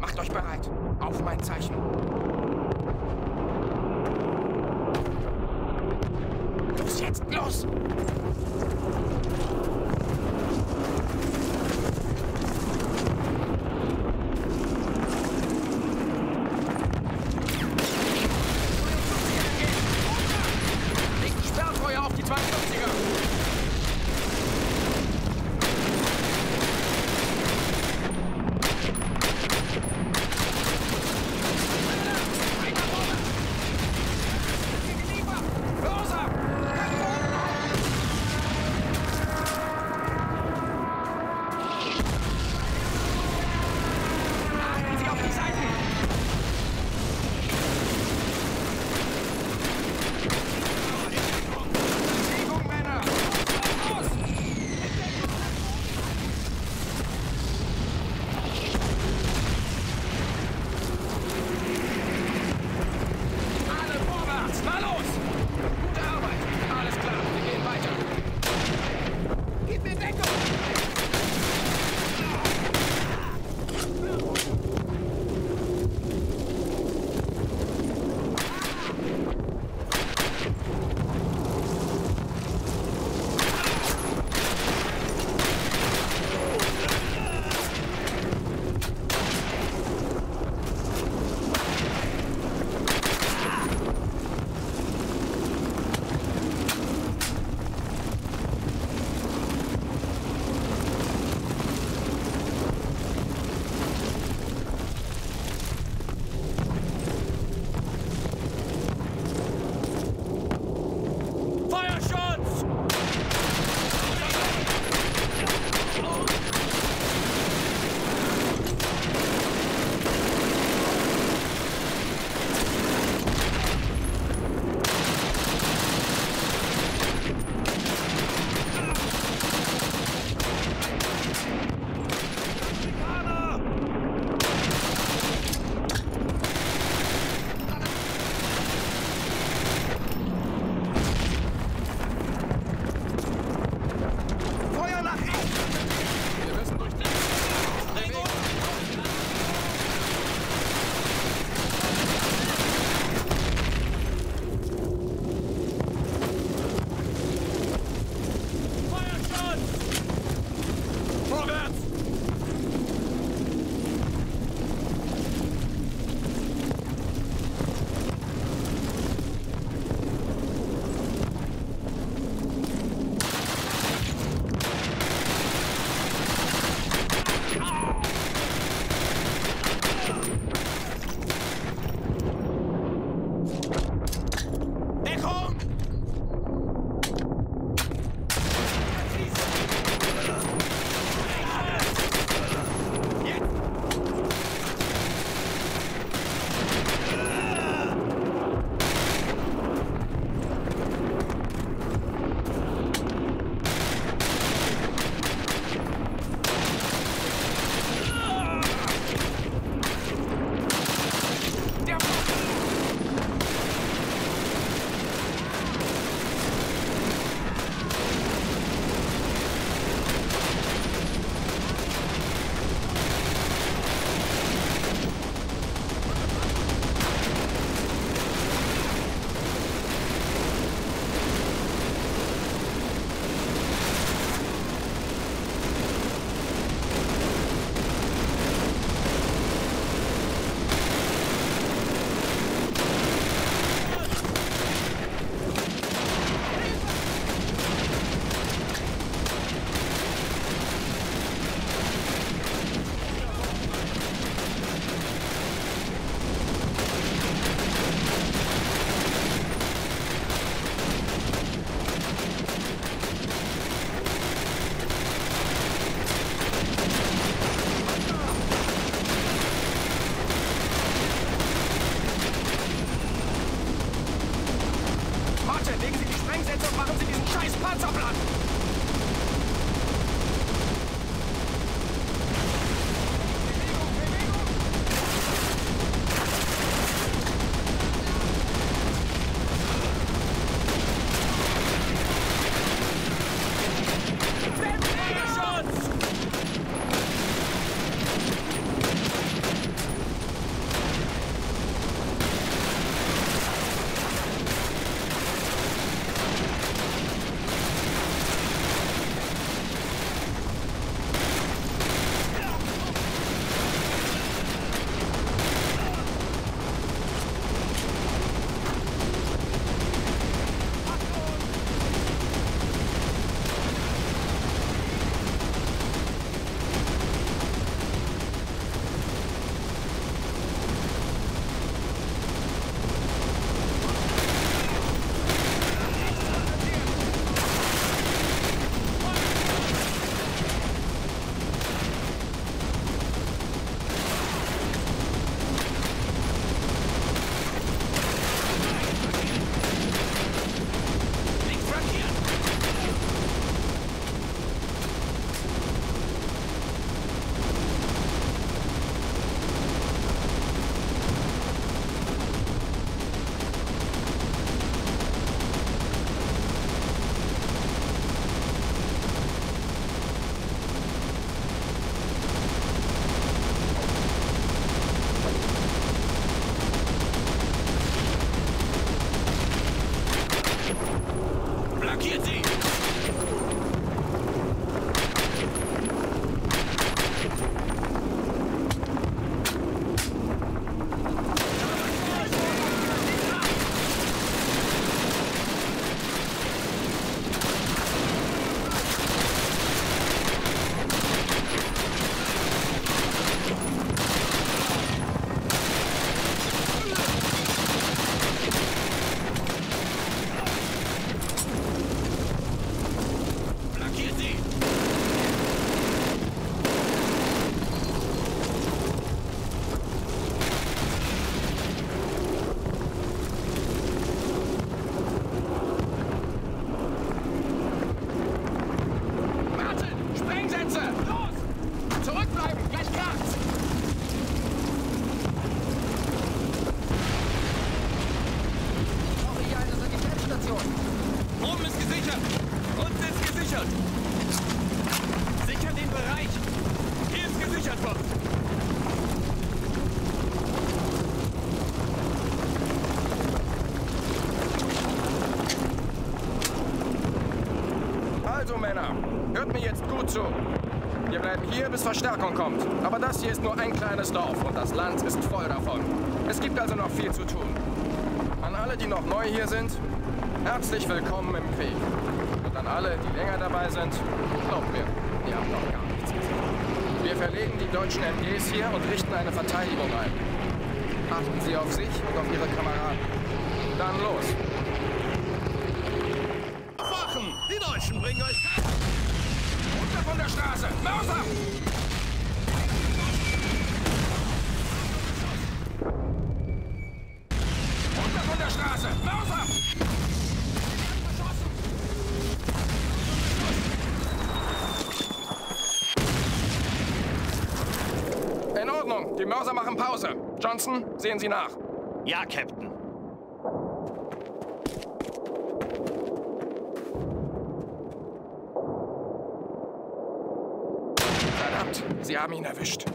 Macht euch bereit. Auf mein Zeichen. Los jetzt, los! jetzt machen Sie diesen scheiß Panzer platt! gesichert! Sichert den Bereich! Hier ist gesichert worden! Also Männer, hört mir jetzt gut zu. Wir bleiben hier, bis Verstärkung kommt. Aber das hier ist nur ein kleines Dorf und das Land ist voll davon. Es gibt also noch viel zu tun. An alle, die noch neu hier sind, herzlich willkommen im Krieg. Alle, die länger dabei sind, glaubt mir, ihr habt noch gar nichts gesehen. Wir verlegen die deutschen MGs hier und richten eine Verteidigung ein. Achten Sie auf sich und auf Ihre Kameraden. Dann los. Wachen! Die Deutschen bringen euch... Runter von der Straße! Mörser! Ordnung, die Mörser machen Pause. Johnson, sehen Sie nach. Ja, Captain. Verdammt, Sie haben ihn erwischt.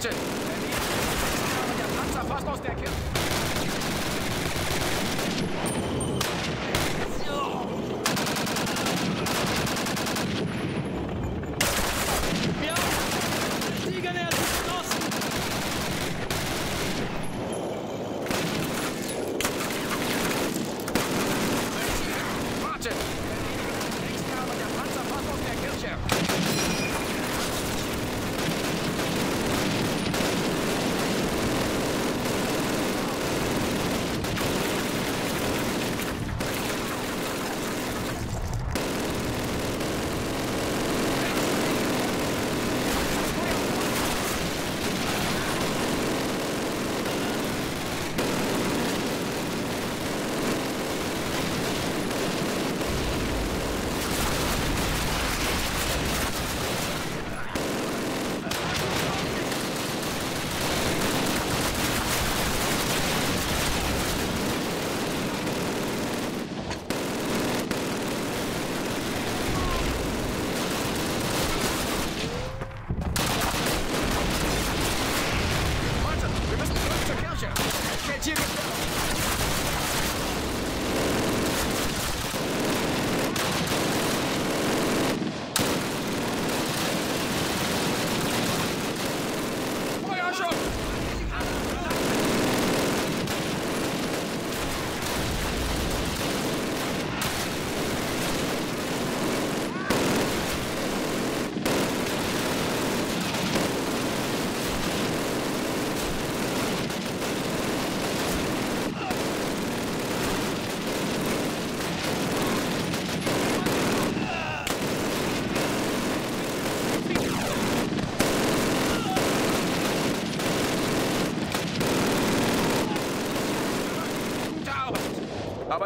这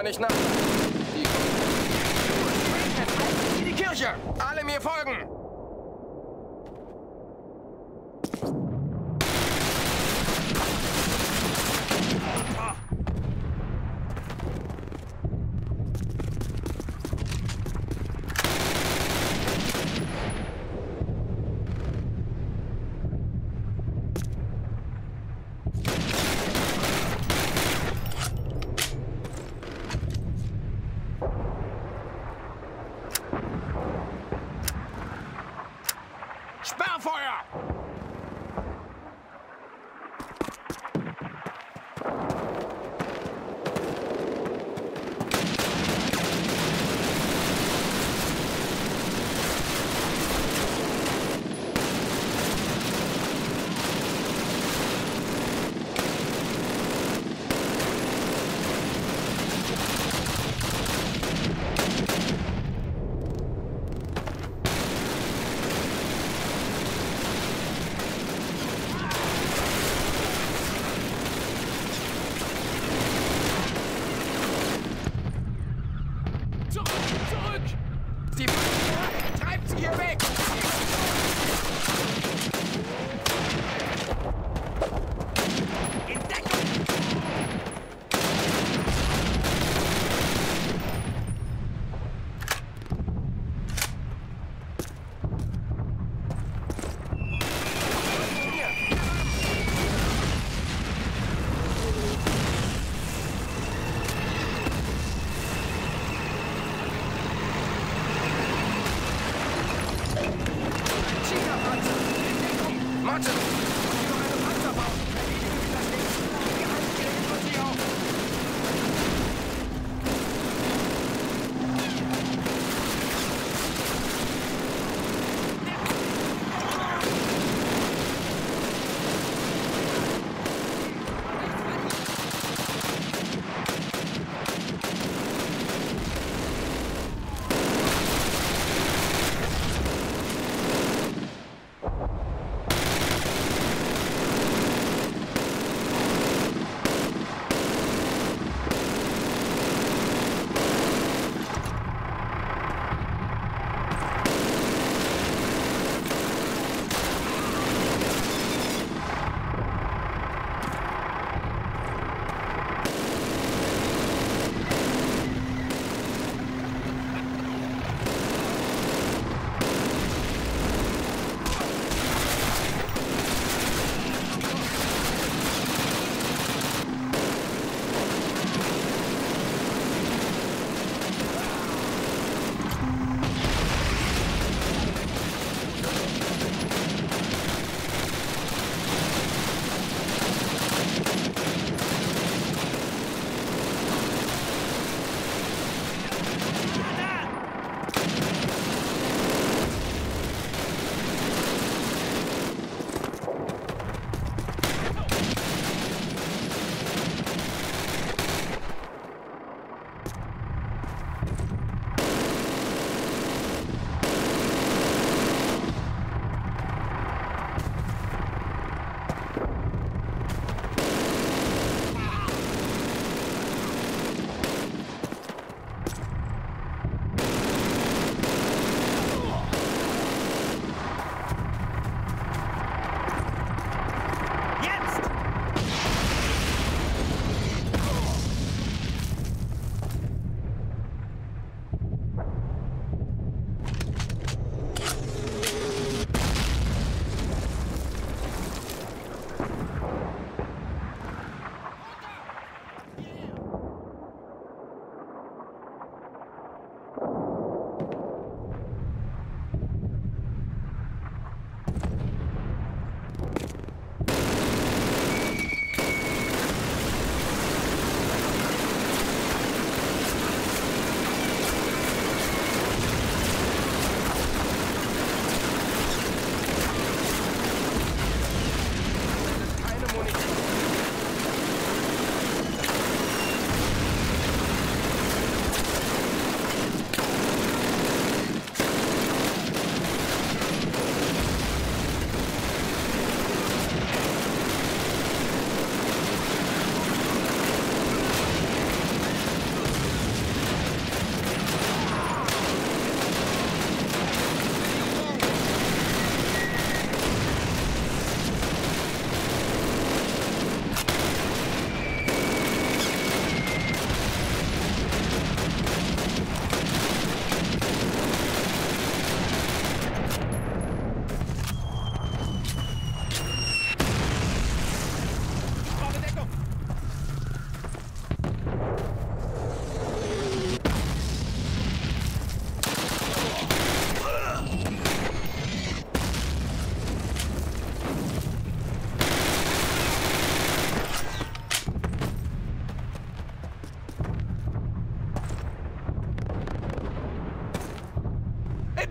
nicht nach. Die, Kirche! Alle mir folgen!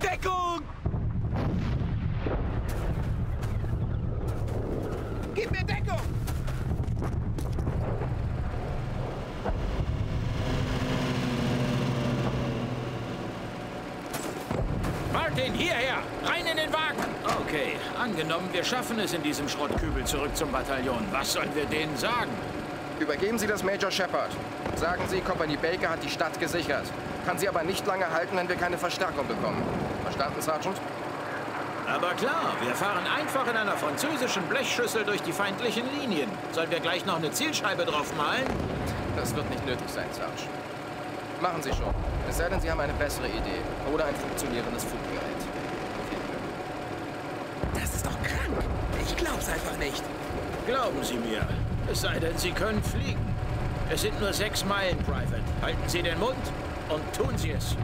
Deckung! Gib mir Deckung! Martin, hierher! Rein in den Wagen! Okay, angenommen, wir schaffen es in diesem Schrottkübel zurück zum Bataillon. Was sollen wir denen sagen? Übergeben Sie das Major Shepard. Sagen Sie, Company Baker hat die Stadt gesichert. Kann sie aber nicht lange halten, wenn wir keine Verstärkung bekommen. Verstanden, Sergeant? Aber klar, wir fahren einfach in einer französischen Blechschüssel durch die feindlichen Linien. Sollen wir gleich noch eine Zielscheibe draufmalen? Das wird nicht nötig sein, Sarge. Machen Sie schon. Es sei denn, Sie haben eine bessere Idee. Oder ein funktionierendes Fluggerät. Das ist doch krank. Ich glaub's einfach nicht. Glauben Sie mir. Es sei denn, Sie können fliegen. Es sind nur sechs Meilen, Private. Halten Sie den Mund und tun Sie es.